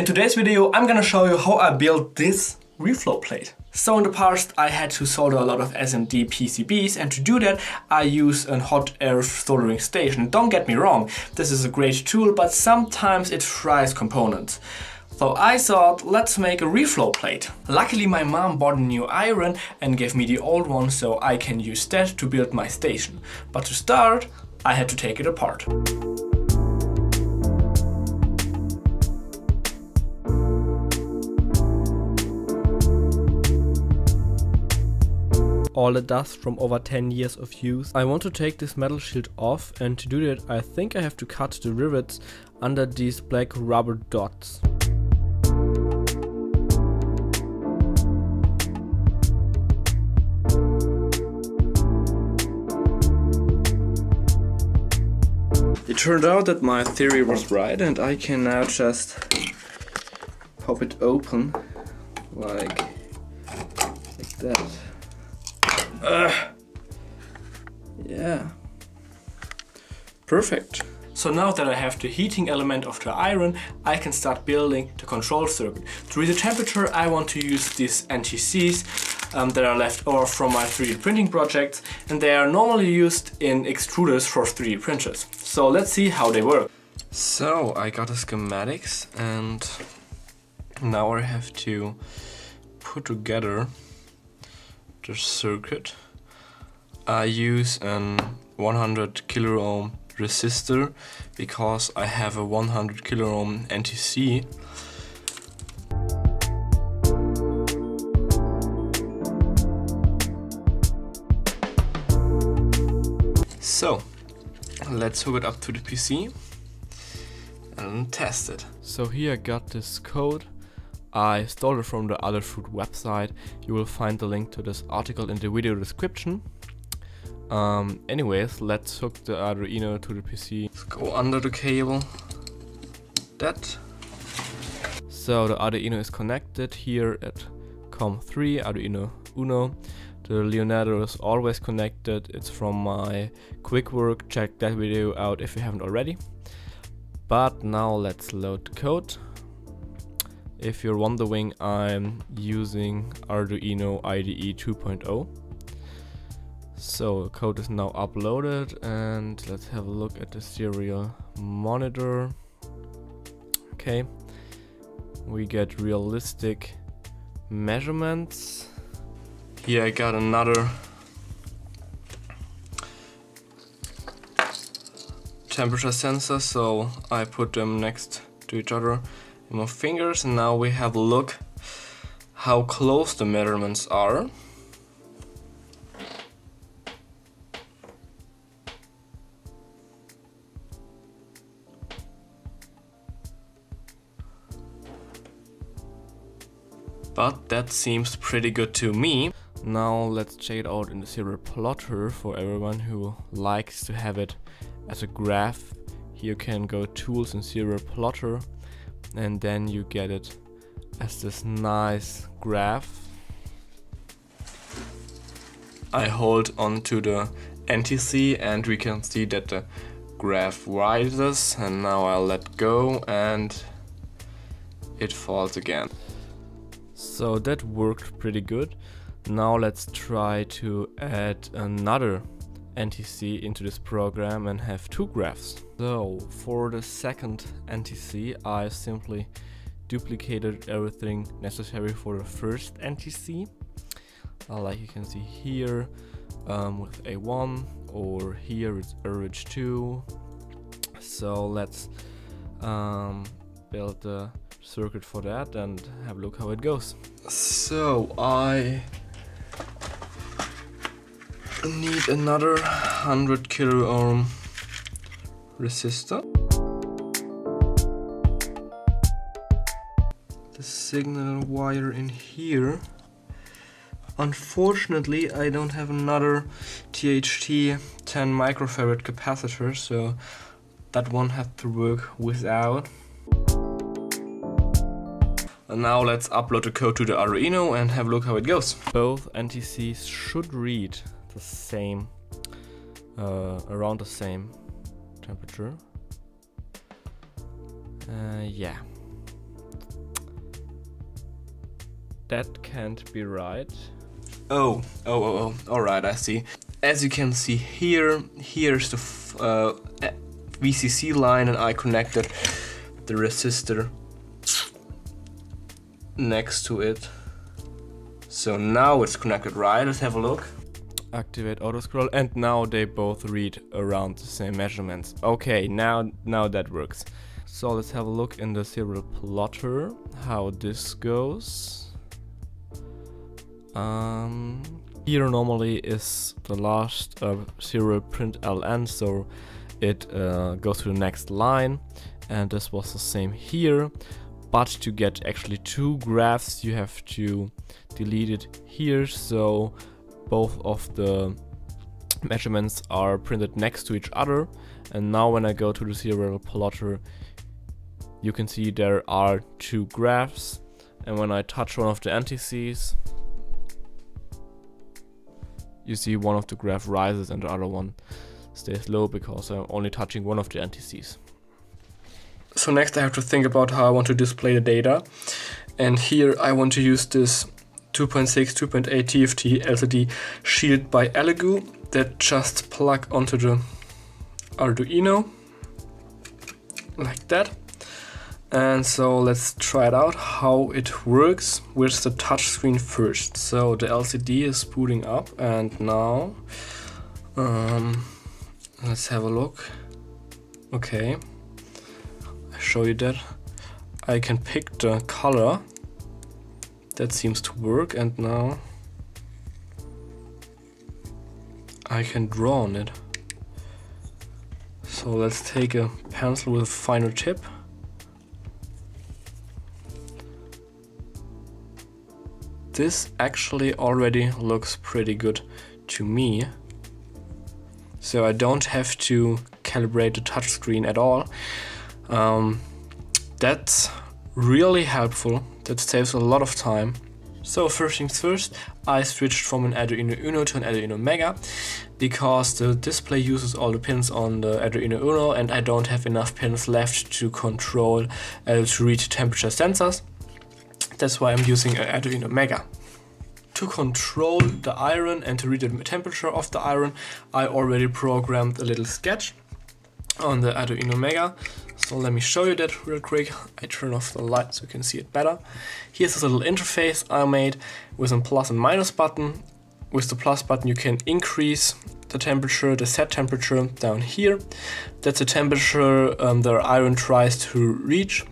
In today's video I'm gonna show you how I built this reflow plate. So in the past I had to solder a lot of SMD PCBs and to do that I use a hot air soldering station. Don't get me wrong, this is a great tool but sometimes it fries components. So I thought, let's make a reflow plate. Luckily my mom bought a new iron and gave me the old one so I can use that to build my station. But to start, I had to take it apart. All the dust from over 10 years of use. I want to take this metal shield off and to do that I think I have to cut the rivets under these black rubber dots. It turned out that my theory was right and I can now just pop it open like, like that. Uh, yeah. Perfect. So now that I have the heating element of the iron, I can start building the control circuit. To read the temperature, I want to use these NTCs um, that are left over from my 3D printing projects, and they are normally used in extruders for 3D printers. So let's see how they work. So I got the schematics, and now I have to put together circuit. I use an 100 kilo ohm resistor because I have a 100 kilo ohm NTC. So, let's hook it up to the PC and test it. So here I got this code I stole it from the other Adafruit website. You will find the link to this article in the video description. Um, anyways, let's hook the Arduino to the PC. Let's go under the cable. That. So the Arduino is connected here at COM3, Arduino Uno. The Leonardo is always connected. It's from my quick work. Check that video out if you haven't already. But now let's load the code. If you're wondering, I'm using Arduino IDE 2.0. So code is now uploaded and let's have a look at the serial monitor. Okay, we get realistic measurements. Here I got another temperature sensor, so I put them next to each other my fingers and now we have a look how close the measurements are. But that seems pretty good to me. Now let's check it out in the serial plotter for everyone who likes to have it as a graph. Here you can go tools and serial plotter and then you get it as this nice graph. I hold on to the NTC and we can see that the graph rises and now I'll let go and it falls again. So that worked pretty good. Now let's try to add another NTC into this program and have two graphs. So for the second NTC I simply duplicated everything necessary for the first NTC uh, like you can see here um, with A1 or here it's RH2 so let's um, build the circuit for that and have a look how it goes. So I need another 100 kilo ohm resistor. The signal wire in here. Unfortunately, I don't have another THT 10 microfarad capacitor, so that one had to work without. And now let's upload the code to the Arduino and have a look how it goes. Both NTCs should read the same, uh, around the same temperature. Uh, yeah, that can't be right. Oh, oh, oh, oh, alright, I see. As you can see here, here's the uh, VCC line and I connected the resistor next to it. So now it's connected right, let's have a look. Activate auto scroll and now they both read around the same measurements. Okay, now now that works. So let's have a look in the serial plotter how this goes. Um, here normally is the last uh, serial print ln, so it uh, goes to the next line, and this was the same here. But to get actually two graphs, you have to delete it here, so both of the measurements are printed next to each other. And now when I go to the serial plotter, you can see there are two graphs. And when I touch one of the NTCs, you see one of the graph rises and the other one stays low because I'm only touching one of the NTCs. So next I have to think about how I want to display the data. And here I want to use this 2.6, 2.8 TFT LCD shield by Elegoo that just plug onto the Arduino like that. And so let's try it out how it works with the touchscreen first. So the LCD is booting up and now um, let's have a look. Okay, I show you that. I can pick the color. That seems to work and now I can draw on it. So let's take a pencil with a finer tip. this actually already looks pretty good to me. So I don't have to calibrate the touchscreen at all. Um, that's really helpful. That saves a lot of time. So first things first, I switched from an Arduino Uno to an Arduino Mega because the display uses all the pins on the Arduino Uno and I don't have enough pins left to control uh, to read temperature sensors. That's why I'm using an Arduino Mega. To control the iron and to read the temperature of the iron, I already programmed a little sketch on the Arduino Mega. So let me show you that real quick. I turn off the light so you can see it better. Here's this little interface I made with a plus and minus button. With the plus button you can increase the temperature, the set temperature down here. That's the temperature um, the iron tries to reach.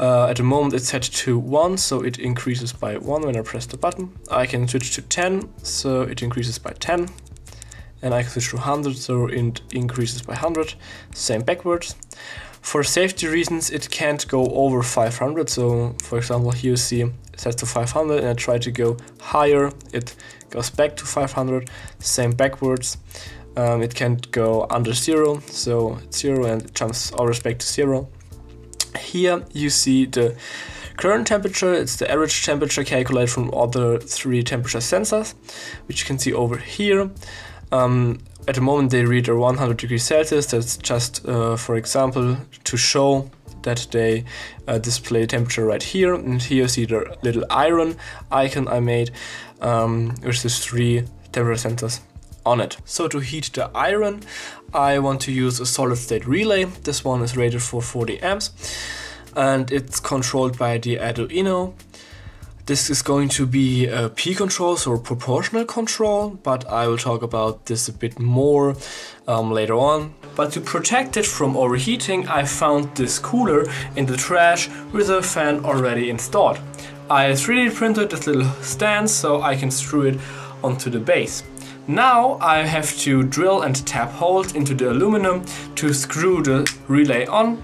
Uh, at the moment it's set to 1, so it increases by 1 when I press the button. I can switch to 10, so it increases by 10. And I can switch to 100, so it increases by 100. Same backwards. For safety reasons, it can't go over 500. So, for example, here you see it sets to 500, and I try to go higher. It goes back to 500. Same backwards. Um, it can't go under zero, so it's zero and it jumps always back to zero. Here you see the current temperature, it's the average temperature calculated from all the three temperature sensors, which you can see over here. Um, at the moment they read a 100 degrees Celsius, that's just uh, for example to show that they uh, display temperature right here and here you see the little iron icon I made um, which is three temperature sensors on it. So to heat the iron I want to use a solid state relay. This one is rated for 40 amps and it's controlled by the Arduino. This is going to be a P control, so proportional control, but I will talk about this a bit more um, later on. But to protect it from overheating, I found this cooler in the trash with a fan already installed. I 3D printed this little stand so I can screw it onto the base. Now I have to drill and tap holes into the aluminum to screw the relay on.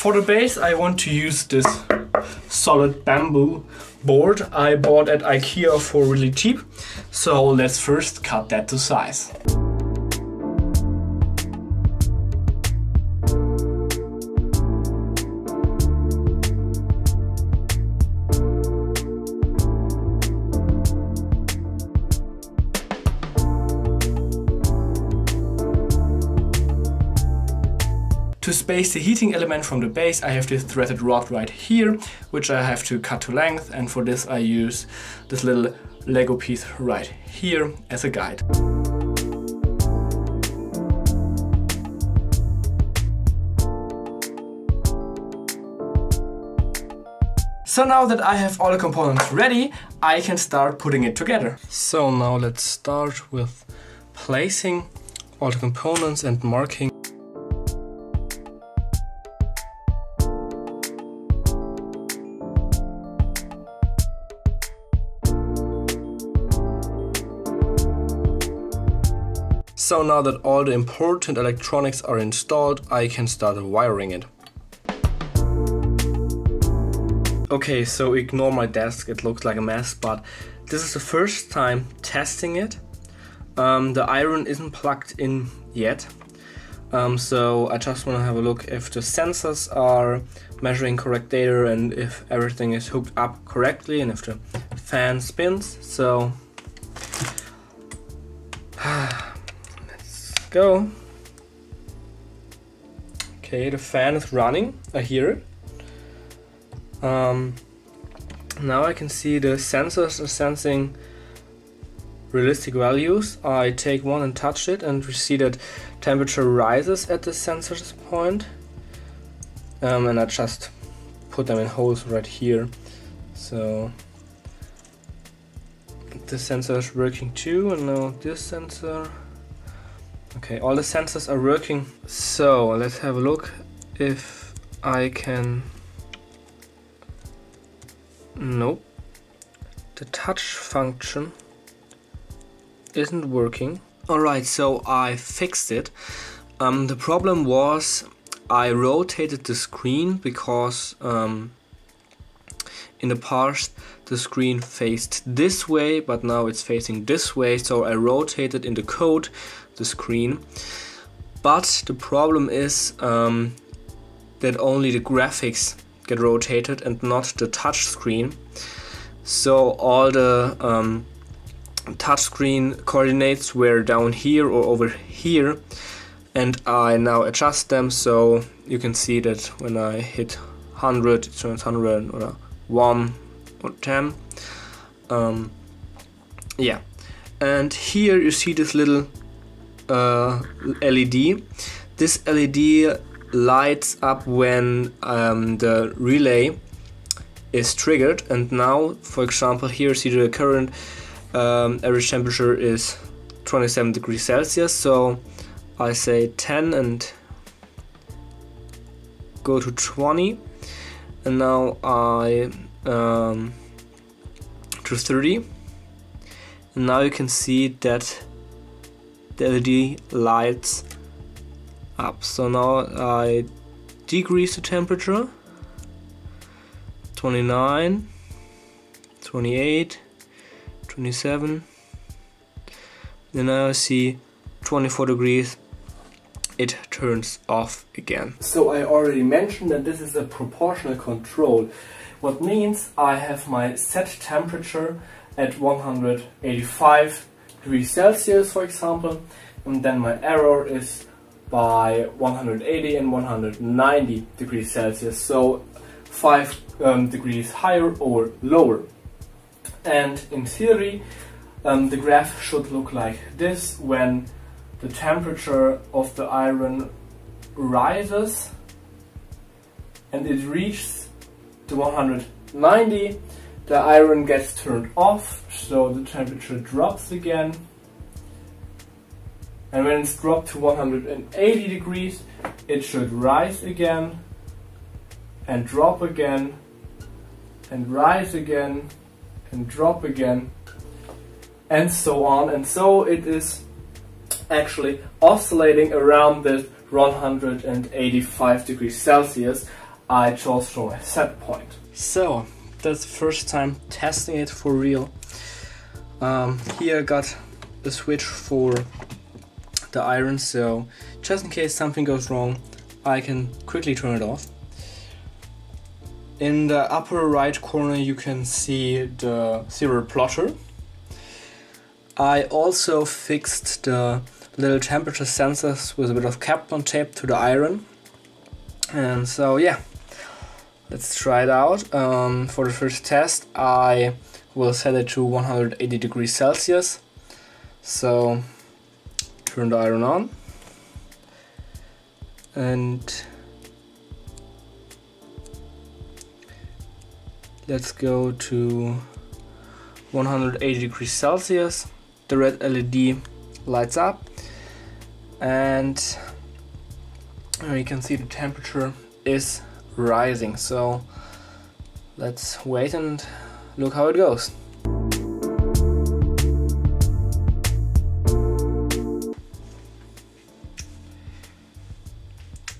For the base I want to use this solid bamboo board I bought at Ikea for really cheap. So let's first cut that to size. To space the heating element from the base I have this threaded rod right here which I have to cut to length and for this I use this little Lego piece right here as a guide. So now that I have all the components ready, I can start putting it together. So now let's start with placing all the components and marking. So now that all the important electronics are installed, I can start wiring it. Okay, so ignore my desk, it looks like a mess, but this is the first time testing it. Um, the iron isn't plugged in yet, um, so I just want to have a look if the sensors are measuring correct data and if everything is hooked up correctly and if the fan spins. So go. Okay, the fan is running, I hear it. Um, now I can see the sensors are sensing realistic values. I take one and touch it and we see that temperature rises at the sensor's point. Um, and I just put them in holes right here. So the sensor is working too and now this sensor. Okay, all the sensors are working. So let's have a look if I can Nope. The touch function isn't working. Alright, so I fixed it. Um, the problem was I rotated the screen because um, in the past the screen faced this way but now it's facing this way so I rotated in the code the screen but the problem is um, that only the graphics get rotated and not the touch screen. So all the um, touch screen coordinates were down here or over here and I now adjust them so you can see that when I hit 100 it turns 100 or 1 or 10 um, yeah. And here you see this little uh, LED this LED lights up when um, the relay is triggered. And now for example here see the current um, average temperature is 27 degrees Celsius. So I say 10 and go to 20 and now I um, 30 and now you can see that the LED lights up. So now I decrease the temperature 29, 28, 27. Then I see 24 degrees it turns off again. So I already mentioned that this is a proportional control. What means I have my set temperature at 185 degrees Celsius for example and then my error is by 180 and 190 degrees Celsius, so 5 um, degrees higher or lower. And in theory, um, the graph should look like this when the temperature of the iron rises and it reaches to 190, the iron gets turned off, so the temperature drops again. And when it's dropped to 180 degrees it should rise again and drop again and rise again and drop again and so on. And so it is actually oscillating around this 185 degrees Celsius I chose for a set point. So that's the first time testing it for real. Um, here I got the switch for the iron so just in case something goes wrong I can quickly turn it off. In the upper right corner you can see the serial plotter. I also fixed the little temperature sensors with a bit of Kapton tape to the iron And so yeah, let's try it out. Um, for the first test, I will set it to 180 degrees Celsius. So turn the iron on and let's go to 180 degrees Celsius the red LED lights up and oh, you can see the temperature is rising. So let's wait and look how it goes.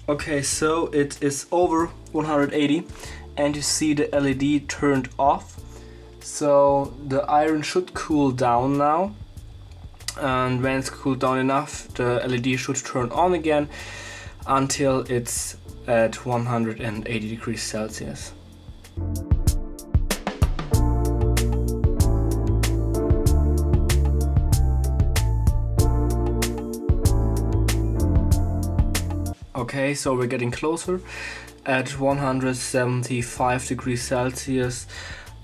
Okay so it is over 180 and you see the LED turned off. So the iron should cool down now and when it's cooled down enough the LED should turn on again until it's at 180 degrees Celsius. Okay, so we're getting closer at 175 degrees Celsius.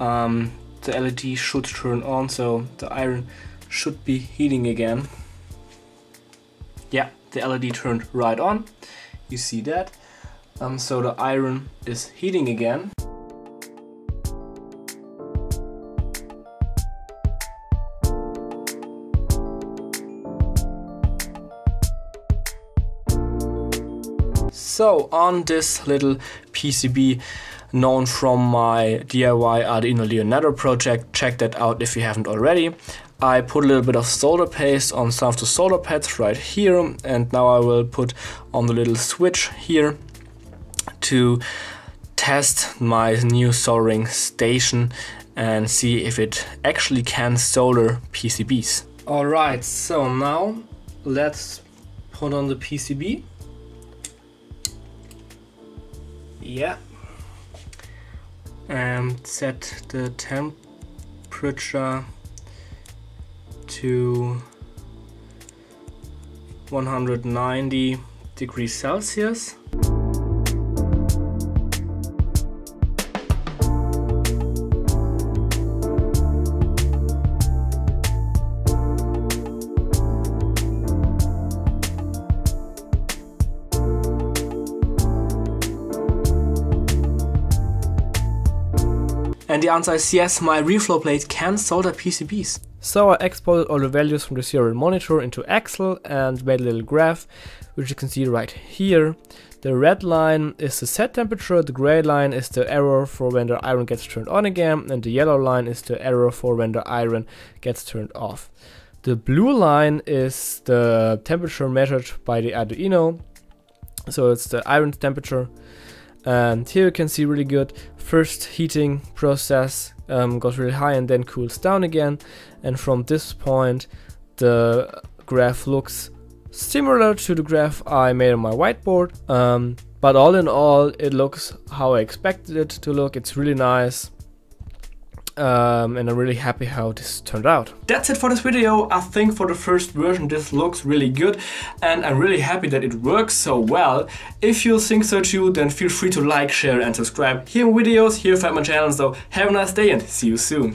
Um, the LED should turn on, so the iron should be heating again. Yeah, the LED turned right on. You see that. Um, so the iron is heating again. So on this little PCB known from my DIY Arduino Leonardo project, check that out if you haven't already. I put a little bit of solder paste on some of the solder pads right here and now I will put on the little switch here to test my new soldering station and see if it actually can solder PCBs. Alright, so now let's put on the PCB. Yeah. And set the temperature to 190 degrees Celsius. The answer is yes, my reflow plate can solder PCBs. So I exported all the values from the serial monitor into Excel and made a little graph, which you can see right here. The red line is the set temperature, the gray line is the error for when the iron gets turned on again, and the yellow line is the error for when the iron gets turned off. The blue line is the temperature measured by the Arduino, so it's the iron temperature and here you can see really good first heating process um, goes really high and then cools down again. And from this point the graph looks similar to the graph I made on my whiteboard. Um, but all in all it looks how I expected it to look. It's really nice um, and I'm really happy how this turned out. That's it for this video. I think for the first version this looks really good and I'm really happy that it works so well. If you think so too, then feel free to like, share and subscribe. Here videos, here find my channel, so have a nice day and see you soon.